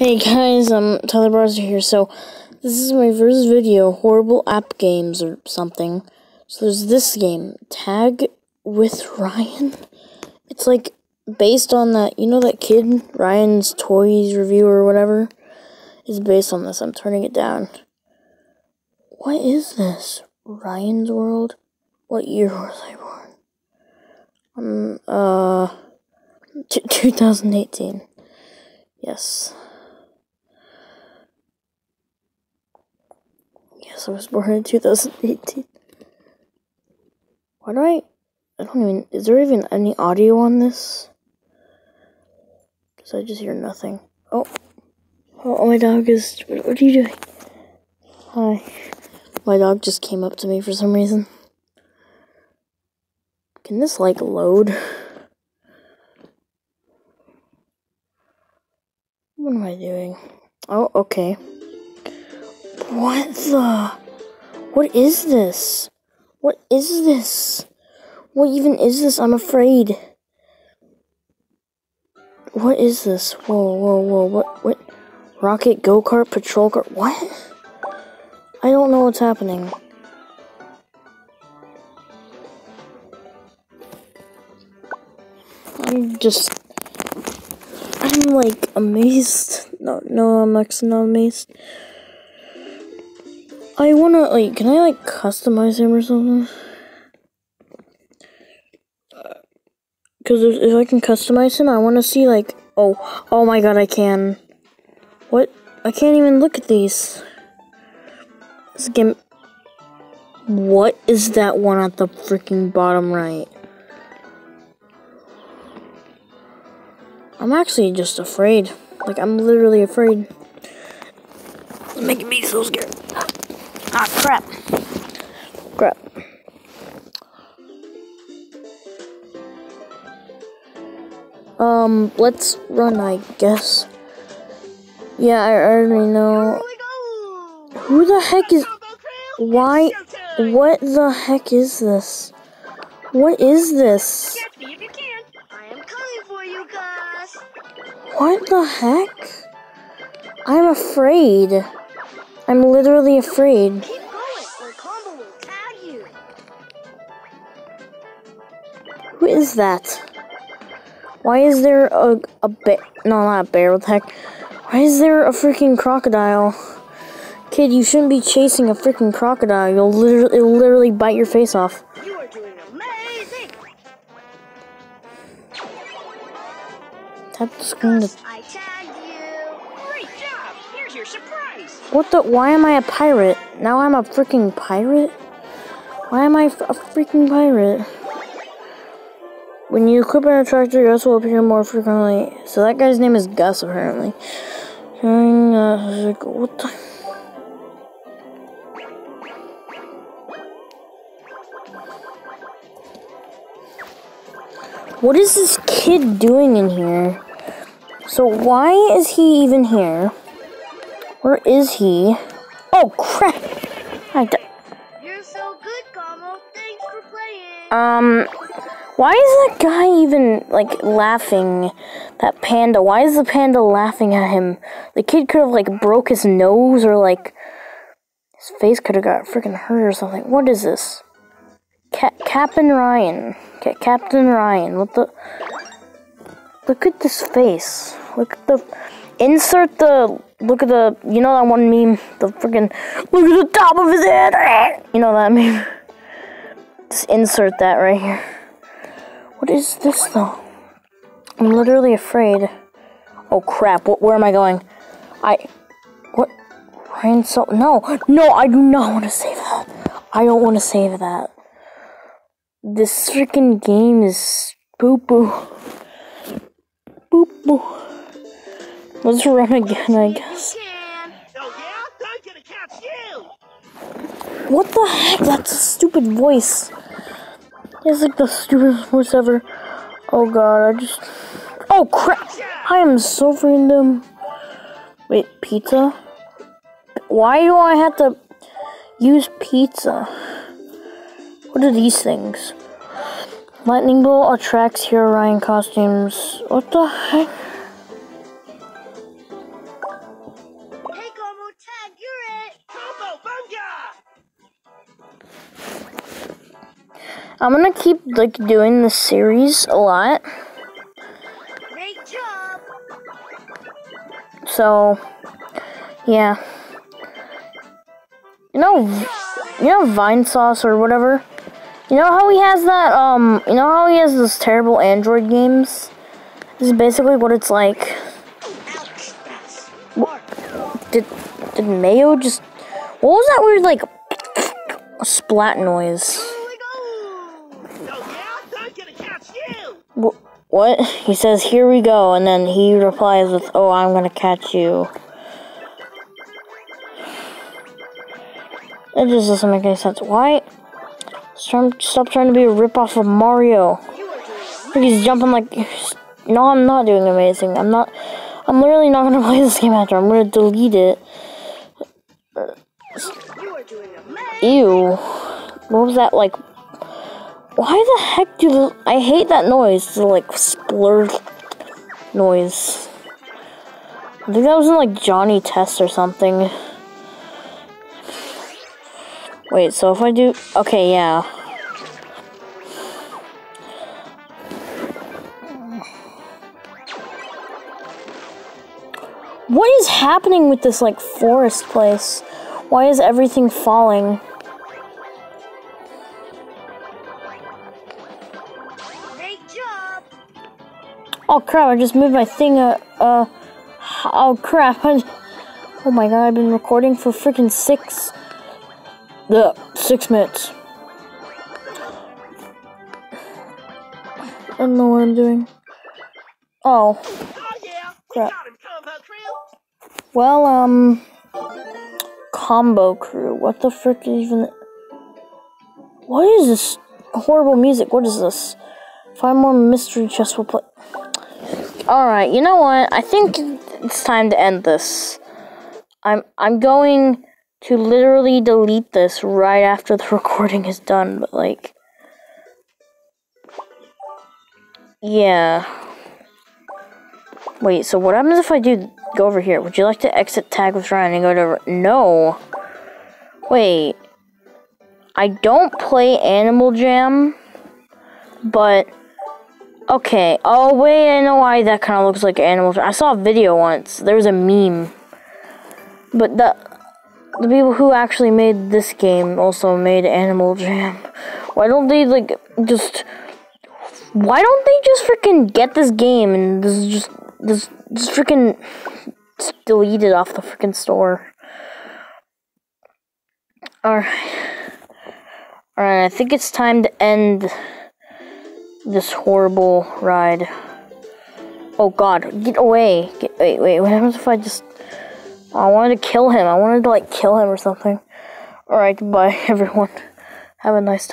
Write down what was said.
Hey guys, um, Tyler Barzer here. So, this is my first video, horrible app games or something. So there's this game, Tag with Ryan. It's like based on that, you know that kid, Ryan's Toys review or whatever? Is based on this. I'm turning it down. What is this? Ryan's World? What year was I born? Um, uh, 2018. Yes. Yes, I was born in 2018. Why do I... I don't even... Is there even any audio on this? Because I just hear nothing. Oh. Oh, my dog is... What, what are you doing? Hi. My dog just came up to me for some reason. Can this, like, load? What am I doing? Oh, okay. What the? What is this? What is this? What even is this? I'm afraid. What is this? Whoa, whoa, whoa. What? What? Rocket, go kart, patrol car. What? I don't know what's happening. I'm just. I'm like amazed. No, no, I'm actually not amazed. I wanna like, can I like customize him or something? Because if, if I can customize him, I want to see like, oh, oh my god, I can. What? I can't even look at these. This game. What is that one at the freaking bottom right? I'm actually just afraid. Like, I'm literally afraid. It's making me so scared. Ah, crap. Crap. Um, let's run, I guess. Yeah, I already know. Who the heck is... Why... What the heck is this? What is this? What the heck? I'm afraid. I'm literally afraid. Who is that? Why is there a, a bear? No, not a bear. What the heck? Why is there a freaking crocodile? Kid, you shouldn't be chasing a freaking crocodile. You'll literally, it'll literally bite your face off. You are doing amazing. Tap the screen to I tagged you. Great job. Here's your surprise. What the? Why am I a pirate? Now I'm a freaking pirate? Why am I a freaking pirate? When you equip an attractor, Gus will appear more frequently. So that guy's name is Gus, apparently. Uh, what the? What is this kid doing in here? So why is he even here? Where is he? Oh crap! I di- You're so good, Gomo. Thanks for playing. um, why is that guy even like laughing? That panda. Why is the panda laughing at him? The kid could have like broke his nose or like his face could have got freaking hurt or something. What is this? Ca- Captain Ryan. Ca- Captain Ryan. What the? Look at this face. Look at the. Insert the. Look at the. You know that one meme? The freaking. Look at the top of his head! You know that meme? Just insert that right here. What is this though? I'm literally afraid. Oh crap, what, where am I going? I. What? Ryan so. No! No, I do not want to save that. I don't want to save that. This freaking game is boo boo. Boop boo. Let's run again, I guess. Can. Oh yeah? I'm gonna catch you! What the heck? That's a stupid voice. It's like the stupidest voice ever. Oh god, I just. Oh crap! I am so random. Wait, pizza? Why do I have to use pizza? What are these things? Lightning Bolt attracts Hero Ryan costumes. What the heck? I'm gonna keep like doing this series a lot. Great job. So, yeah. You know, you know Vinesauce or whatever. You know how he has that? Um, you know how he has those terrible Android games. This is basically what it's like. That's Did did Mayo just? What was that weird like splat noise? What? He says, "Here we go," and then he replies with, "Oh, I'm gonna catch you." It just doesn't make any sense. Why? Stop, stop trying to be a ripoff of Mario. He's jumping like. No, I'm not doing amazing. I'm not. I'm literally not gonna play this game after. I'm gonna delete it. You are doing amazing. Ew. What was that like? Why the heck do the, I hate that noise? The like splurge noise. I think that was in like Johnny Test or something. Wait, so if I do okay, yeah. What is happening with this like forest place? Why is everything falling? Oh crap, I just moved my thing, uh, uh, oh crap, I, oh my god, I've been recording for freaking six, the six minutes. I don't know what I'm doing. Oh, Oh Crap. got him, combo crew. well, um, combo crew, what the frick even, what is this horrible music, what is this? Five more mystery chests will play. Alright, you know what? I think it's time to end this. I'm I'm going to literally delete this right after the recording is done, but like Yeah. Wait, so what happens if I do go over here? Would you like to exit tag with Ryan and go to No. Wait. I don't play Animal Jam, but Okay. Oh wait, I know why that kind of looks like Animal. I saw a video once. There was a meme, but the the people who actually made this game also made Animal Jam. Why don't they like just? Why don't they just freaking get this game and this is just this just freaking delete it off the freaking store? All right. All right. I think it's time to end this horrible ride. Oh god, get away. Get, wait, wait, what happens if I just... I wanted to kill him. I wanted to, like, kill him or something. Alright, goodbye, everyone. Have a nice time.